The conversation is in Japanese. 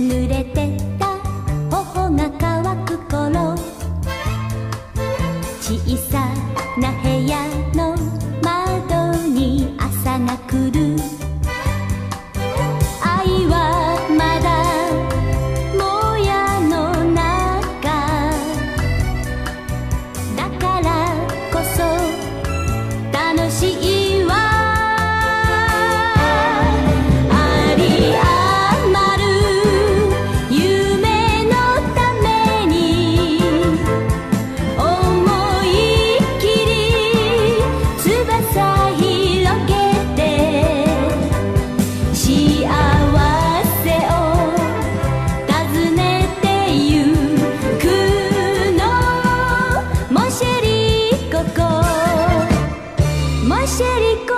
ぬれてたほほがかわくころ」「ちいさなへ sharing.